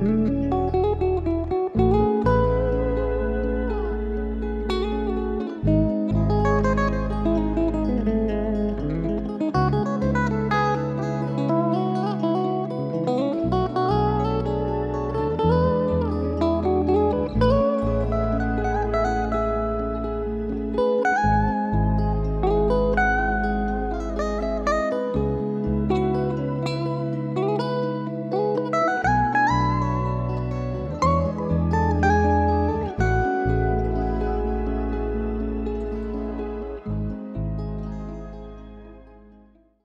Mm-hmm.